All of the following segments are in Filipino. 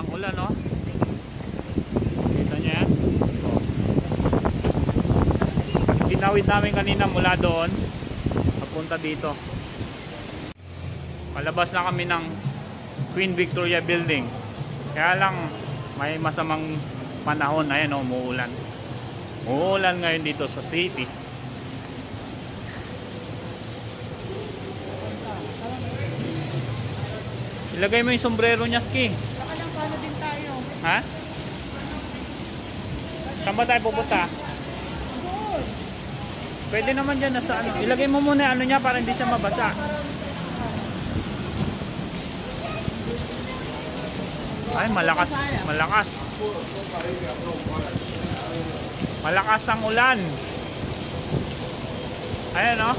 ng ulan, no? Kita niyo yan? Oh. Namin kanina mula doon papunta dito. Palabas na kami ng Queen Victoria Building. Kaya lang may masamang panahon. Ayan, oh, umuulan. Umuulan ngayon dito sa city. Ilagay mo yung sombrero niya, Ski. Saka lang paano din tayo. Ha? Saan ba tayo pupunta? Pwede naman dyan nasa ano. Ilagay mo muna ano niya para hindi siya mabasa. Ay, malakas. Malakas. Malakas ang ulan. Ayan, oh.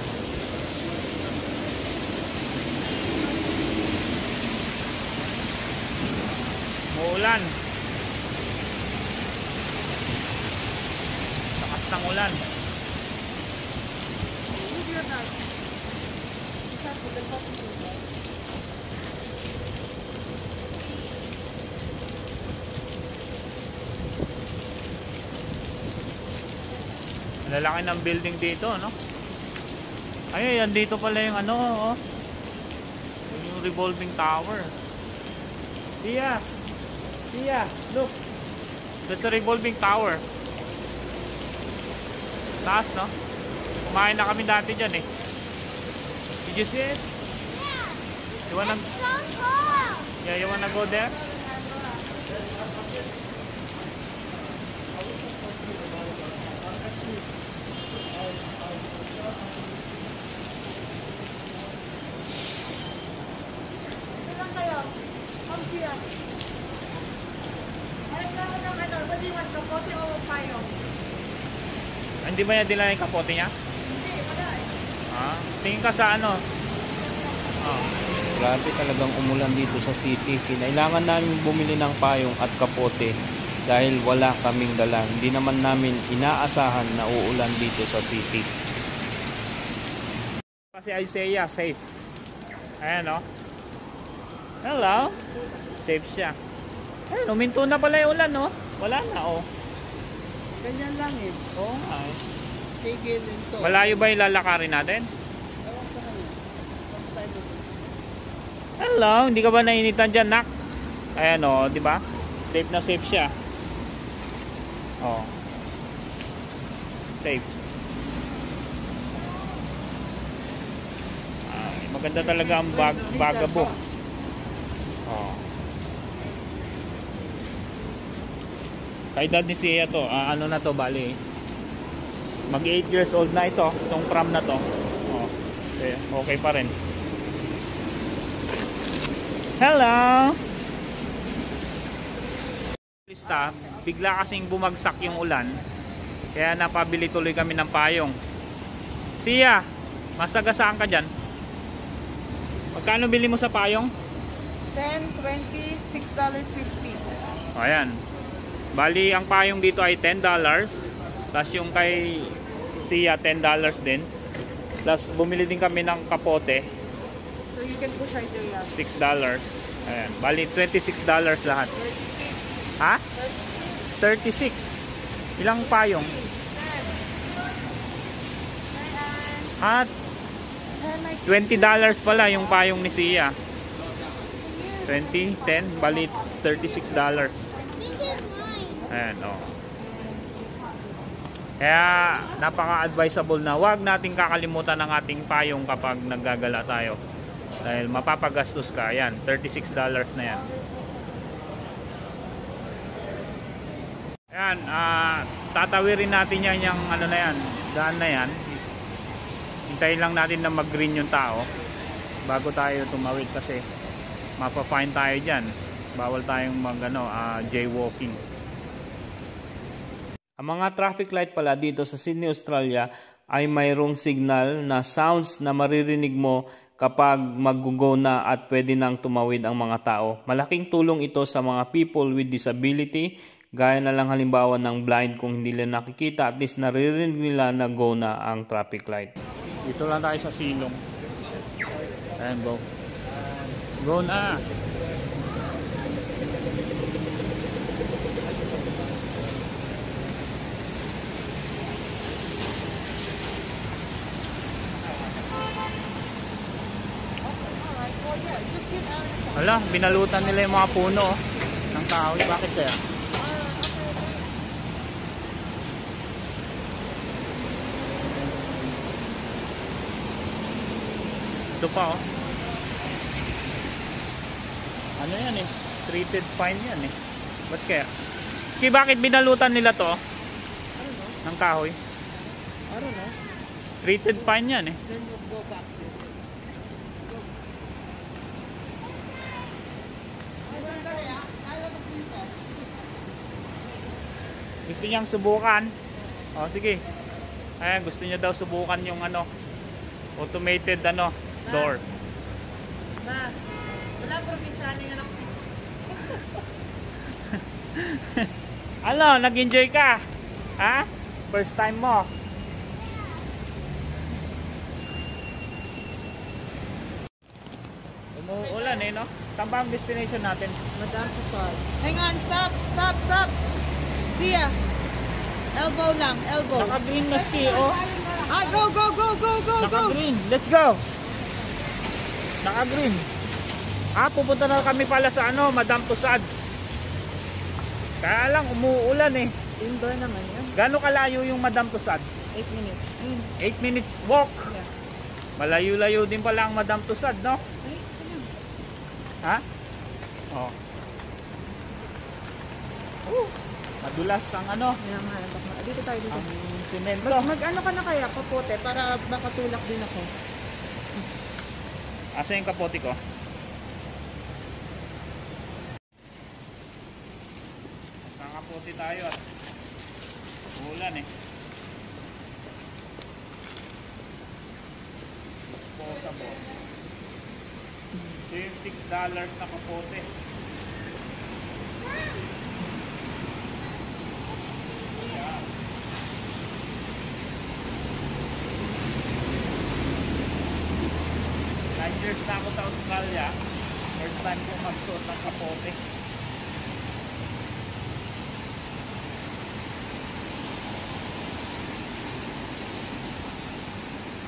Muulan. Lakas ng ulan. Lalaki ng building dito, no? Ay, yan dito pala yung ano, oh. Yung revolving tower. Tia! Tia, look! That's a revolving tower. Taas, no? Kumain na kami dati dyan, eh. Did you see it? You wanna, So cool! yeah, you wanna go there? Ito lang kayo. Come here. Ay, kamo ng ano, what do you want, kapote o payong? Hindi ba niya dila yung kapote niya? Hindi, wala eh. Ah, tingin ka sa ano? Oh. Grabe talagang umulan dito sa city. Kailangan namin bumili ng payong at kapote dahil wala kaming dala. Hindi naman namin inaasahan na uulan dito sa city. Kasi Isaiah, safe. Ayan, oh. Hello. Safe siya. Ayan, uminto na pala yung ulan, no? Wala na, oh. Ganyan lang eh. Oo nga, eh. Tigilin to. Malayo ba yung lalakarin natin? Hello, hindi ka ba nainitan dyan, nak? Ayan, oh, di ba? Safe na safe siya. Oh. Safe. Ah, maganda talaga ang bag bagabo. Kay dad ni Sia to, ah, ano na to bali. Mag 8 years old na ito, itong pram na to. Oh. Okay, okay pa rin. Hello! Lista, bigla kasing bumagsak yung ulan. Kaya napabili tuloy kami ng payong. Sia, masagasaan ka dyan. Magkano bili mo sa payong? 10, 20, $6.50. O, ayan. Bali, ang payong dito ay $10. Plus yung kay Sia, $10 din. Plus, bumili din kami ng kapote, So you can push yeah. $6. Ayan. Bali, $26 lahat. 36. Ha? 36. Ilang payong? At $20 pala yung payong ni Sia. 20, 10, bali $36. Ayan, oh. Kaya napaka-advisable na wag nating kakalimutan ng ating payong kapag naggagala tayo. Dahil mapapagastos ka. Ayan, $36 na yan. Ayan, ah, tatawirin natin yan yung ano na yan, daan na yan. Hintayin lang natin na mag-green yung tao bago tayo tumawid kasi mapafine tayo dyan. Bawal tayong mag ano, ah, jaywalking. Ang mga traffic light pala dito sa Sydney, Australia ay mayroong signal na sounds na maririnig mo kapag mag-go na at pwede nang tumawid ang mga tao. Malaking tulong ito sa mga people with disability, gaya na lang halimbawa ng blind kung hindi nila nakikita at least naririnig nila na go na ang traffic light. Dito lang tayo sa silong. Ayan, go. Go na. Wala, binalutan nila yung mga puno oh, ng kahoy. Bakit kaya? Ito pa oh. Ano yan eh? Treated pine yan eh. Ba't kaya? Ki, bakit binalutan nila to? Ng kahoy? Treated pine yan eh. Then we'll go back Gusto niyang subukan. O sige. Ayan, gusto niya daw subukan yung ano automated ano door. Ma, wala probinsyano yung anak. Ano, nag-enjoy ka? Ha? First time mo? Umuulan eh, no? Saan ba ang destination natin? Madam Tussauds. Hang on, stop, stop, stop. See ya. Elbow lang, elbow. Naka-green maski, oh. Ah, go, go, go, go, go, go. Naka-green. Let's go. Naka-green. Ah, pupunta na kami pala sa ano, Madam Tusad. Kaya lang, umuulan eh. Indoor naman yun. Gano'ng kalayo yung Madam Tusad? 8 minutes. Mm. 8 minutes walk. Yeah. Malayo-layo din pala ang Madam Tusad, no? Ay? Ha? Oh. Uh, madulas ang ano, Kaya nga, baka- dito tayo dito. ang simento. Mag, mag ano ka na kaya, kapote, para makatulak din ako. Asa yung kapote ko? Kakapote tayo at ulan eh. Disposable. Ito yung $6 na kapote. Yan. Nine years na ako sa Australia. First time ko magsuot ng kapote.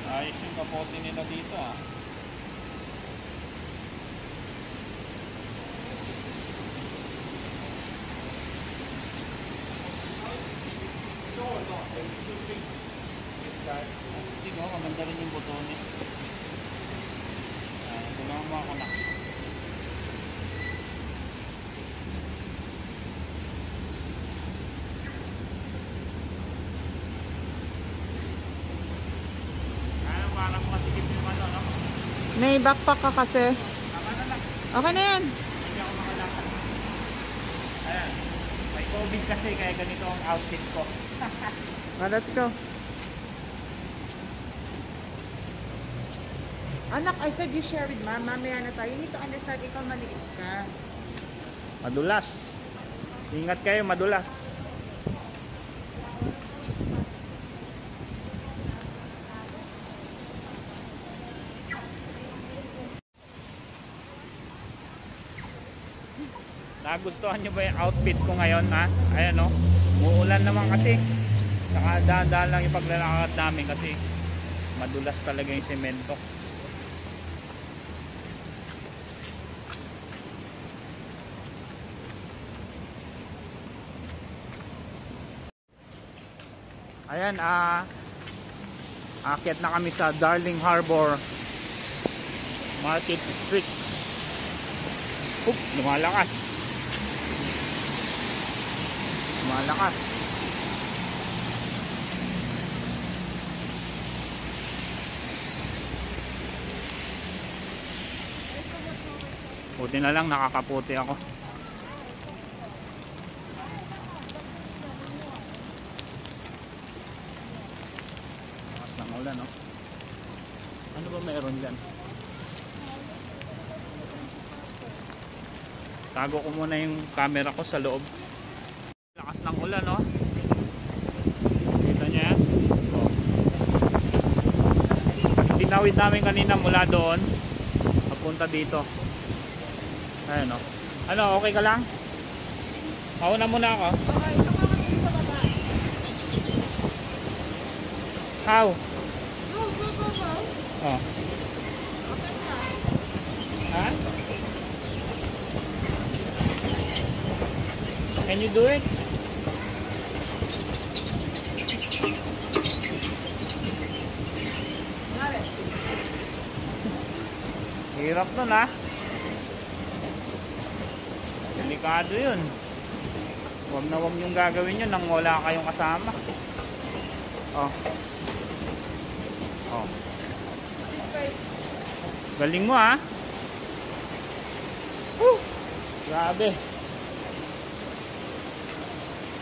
Ayos yung kapote nila dito ah. Astig oh, maganda rin yung botones. Ah, ito na ang mga kanak. Ano, no? May backpack ka kasi. Okay na yan. Ayan. May COVID kasi kaya ganito ang outfit ko. Oh, let's go. Anak, I said you share with mom. Mamaya na tayo. You need to understand, ikaw maliit ka. Madulas. Ingat kayo, madulas. Nagustuhan nyo ba yung outfit ko ngayon ha? Ayan o. Muulan naman kasi. Saka dahan-dahan lang yung paglalakad namin kasi madulas talaga yung semento. Ayan, ah Aakyat na kami sa Darling Harbor Market Street. Oop, lumalakas. Lumalakas. Buti na lang nakakaputi ako. Lakas ng ulan, no? Ano ba meron dyan? Tago ko muna yung camera ko sa loob. Lakas ng ulan, no? Kita niyo yan? Oh. Tinawid namin kanina mula doon papunta dito. Ayun, no? Ano, okay ka lang? Mauna muna ako. Okay. How? Oh. Can you do it? Hirap nun ha. Delikado yun. Huwag na huwag yung gagawin yun nang wala kayong kasama. Oh. Galing mo ah. Woo! Grabe.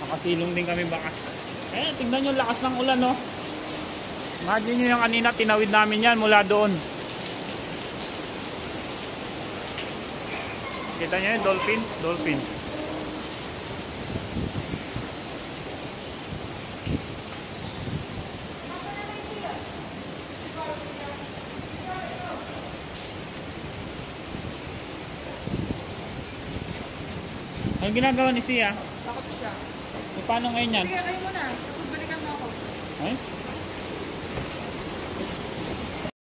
Nakasilong din kami bakas. Eh, tingnan yung lakas ng ulan no. Imagine nyo yung kanina, tinawid namin yan mula doon. Kita nyo yung dolphin? Dolphin. Anong ginagawa ni Sia? Takot siya. E, paano ngayon yan? Sige, kayo muna.